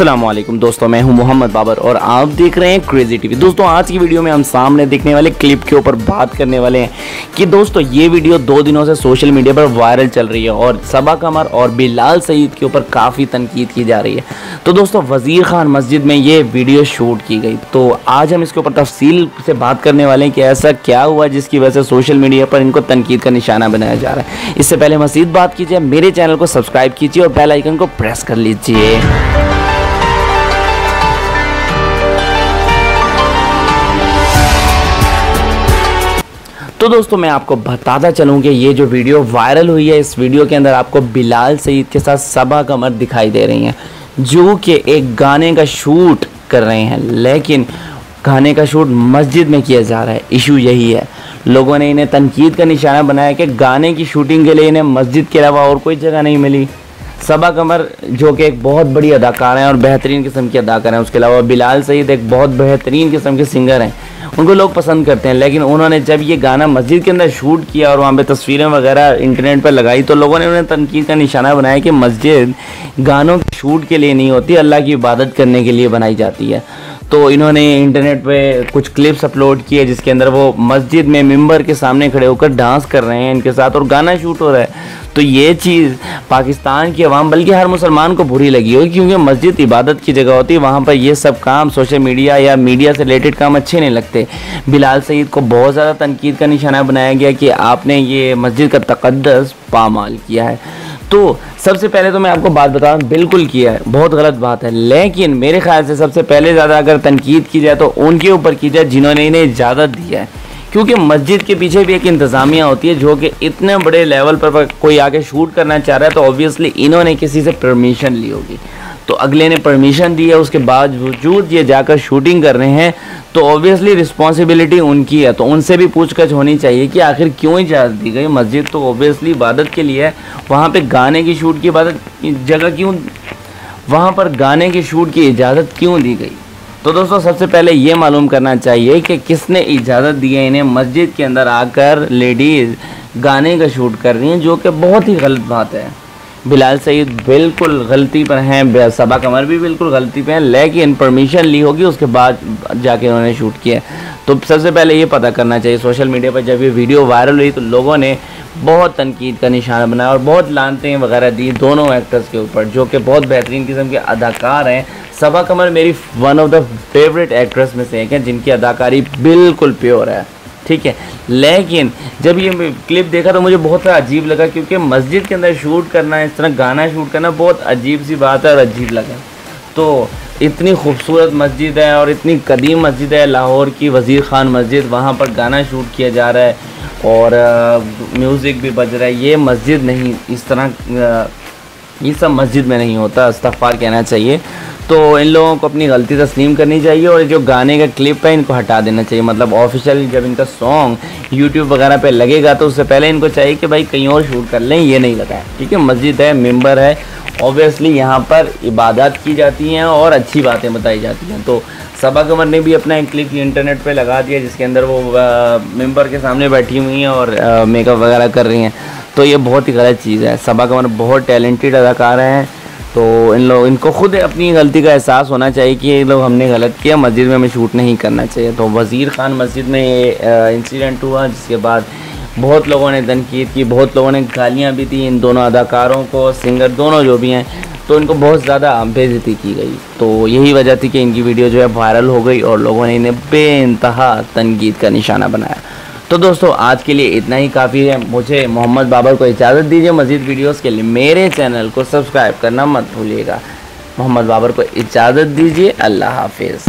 वालेकुम दोस्तों, मैं हूँ मोहम्मद बाबर और आप देख रहे हैं क्रेजी टीवी दोस्तों, आज की वीडियो में हम सामने देखने वाले क्लिप के ऊपर बात करने वाले हैं कि दोस्तों, ये वीडियो दो दिनों से सोशल मीडिया पर वायरल चल रही है और सबा कमर और बिलाल सईद के ऊपर काफ़ी तनकीद की जा रही है। तो दोस्तों, वज़ीर खान मस्जिद में ये वीडियो शूट की गई। तो आज हम इसके ऊपर तफसील से बात करने वाले हैं कि ऐसा क्या हुआ जिसकी वजह से सोशल मीडिया पर इनको तनकीद का निशाना बनाया जा रहा है। इससे पहले मजीद बात कीजिए, मेरे चैनल को सब्सक्राइब कीजिए और बेल आइकन को प्रेस कर लीजिए। तो दोस्तों, मैं आपको बताता चलूँ कि ये जो वीडियो वायरल हुई है, इस वीडियो के अंदर आपको बिलाल सईद के साथ सबा कमर दिखाई दे रही हैं, जो कि एक गाने का शूट कर रहे हैं। लेकिन गाने का शूट मस्जिद में किया जा रहा है, इशू यही है। लोगों ने इन्हें तनकीद का निशाना बनाया कि गाने की शूटिंग के लिए इन्हें मस्जिद के अलावा और कोई जगह नहीं मिली। सबा कमर, जो कि एक बहुत बड़ी अदाकार हैं और बेहतरीन किस्म की अदाकार हैं। उसके अलावा बिलाल सईद एक बहुत बेहतरीन किस्म के सिंगर हैं। उनको लोग पसंद करते हैं, लेकिन उन्होंने जब ये गाना मस्जिद के अंदर शूट किया और वहाँ पे तस्वीरें वगैरह इंटरनेट पर लगाई तो लोगों ने उन्हें तनकीद का निशाना बनाया कि मस्जिद गानों के शूट के लिए नहीं होती, अल्लाह की इबादत करने के लिए बनाई जाती है। तो इन्होंने इंटरनेट पे कुछ क्लिप्स अपलोड किए, जिसके अंदर वो मस्जिद में मेंबर के सामने खड़े होकर डांस कर रहे हैं इनके साथ और गाना शूट हो रहा है। तो ये चीज़ पाकिस्तान की आवाम, बल्कि हर मुसलमान को बुरी लगी होगी, क्योंकि मस्जिद इबादत की जगह होती है, वहाँ पर ये सब काम सोशल मीडिया या मीडिया से रिलेटेड काम अच्छे नहीं लगते। बिलाल सईद को बहुत ज़्यादा तनकीद का निशाना बनाया गया कि आपने ये मस्जिद का तकदस पामाल किया है। तो सबसे पहले तो मैं आपको बात बता बिल्कुल किया है, बहुत गलत बात है। लेकिन मेरे ख्याल से सबसे पहले ज़्यादा अगर तनकीद की जाए तो उनके ऊपर की जाए, जिन्होंने इन्हें इजाज़त दी है। क्योंकि मस्जिद के पीछे भी एक इंतज़ामिया होती है, जो कि इतने बड़े लेवल पर कोई आके शूट करना चाह रहा है तो ऑब्वियसली इन्होंने किसी से परमिशन ली होगी। तो अगले ने परमिशन दी है, उसके बावजूद ये जाकर शूटिंग कर रहे हैं तो ऑब्वियसली रिस्पॉन्सिबिलिटी उनकी है। तो उनसे भी पूछगछ होनी चाहिए कि आखिर क्यों इजाज़त दी गई? मस्जिद तो ऑब्वियसली इबादत के लिए है। वहाँ पर गाने की शूट की इबादत जगह क्यों, वहाँ पर गाने की शूट की इजाज़त क्यों दी गई? तो दोस्तों, सबसे पहले ये मालूम करना चाहिए कि किसने इजाज़त दी है इन्हें मस्जिद के अंदर आकर लेडीज़ गाने का शूट कर रही हैं, जो कि बहुत ही गलत बात है। बिलाल सईद बिल्कुल गलती पर हैं सबा कमर भी बिल्कुल गलती पर हैं, लेकिन परमिशन ली होगी, उसके बाद जाके उन्होंने शूट किया। तो सबसे पहले ये पता करना चाहिए, सोशल मीडिया पर जब ये वीडियो वायरल हुई तो लोगों ने बहुत तनकीद का निशाना बनाया और बहुत लानते वगैरह दी दोनों एक्टर्स के ऊपर, जो कि बहुत बेहतरीन किस्म के अदाकार हैं। सबा कमर मेरी one of the favourite actress में से एक है, जिनकी अदाकारी बिल्कुल प्योर है। ठीक है? लेकिन, जब ये क्लिप देखा तो मुझे बहुत सा अजीब लगा, क्योंकि मस्जिद के अंदर शूट करना, इस तरह गाना शूट करना बहुत अजीब सी बात है और अजीब लगा। तो इतनी खूबसूरत मस्जिद है और इतनी कदीम मस्जिद है, लाहौर की वज़ीर ख़ान मस्जिद, वहाँ पर गाना शूट किया जा रहा है। और म्यूज़िक भी बज रहा है। ये मस्जिद नहीं, इस तरह ये सब मस्जिद में नहीं होता इस्तफ़ार कहना चाहिए। तो इन लोगों को अपनी गलती तस्लीम करनी चाहिए और जो गाने का क्लिप है, इनको हटा देना चाहिए। मतलब ऑफिशियल जब इनका सॉन्ग यूट्यूब वगैरह पे लगेगा तो उससे पहले इनको चाहिए कि भाई कहीं और शूट कर लें, ये नहीं लगाए। ठीक है? मस्जिद है मेंबर है ऑब्वियसली यहाँ पर इबादत की जाती हैं और अच्छी बातें बताई जाती हैं। तो सबा कमर ने भी अपना एक क्लिप इंटरनेट पे लगा दिया, जिसके अंदर वो मेंबर के सामने बैठी हुई हैं और मेकअप वगैरह कर रही हैं। तो ये बहुत ही गलत चीज़ है। सबा कमर बहुत टैलेंटेड अदाकार हैं। तो इन लोग, इनको खुद अपनी गलती का एहसास होना चाहिए कि ये लोग हमने गलत किया, मस्जिद में हमें शूट नहीं करना चाहिए। तो वज़ीर ख़ान मस्जिद में ये इंसिडेंट हुआ, जिसके बाद बहुत लोगों ने तनकीद की, बहुत लोगों ने गालियाँ भी दी इन दोनों अदाकारों को, सिंगर दोनों जो भी हैं तो इनको बहुत ज़्यादा बेजती की गई। तो यही वजह थी कि इनकी वीडियो जो है वायरल हो गई और लोगों ने इन्हें बेानतहा तनकीद का निशाना बनाया। तो दोस्तों, आज के लिए इतना ही काफ़ी है। मुझे मोहम्मद बाबर को इजाज़त दीजिए मज़ीद वीडियोस के लिए। मेरे चैनल को सब्सक्राइब करना मत भूलिएगा। मोहम्मद बाबर को इजाज़त दीजिए। अल्लाह हाफिज़।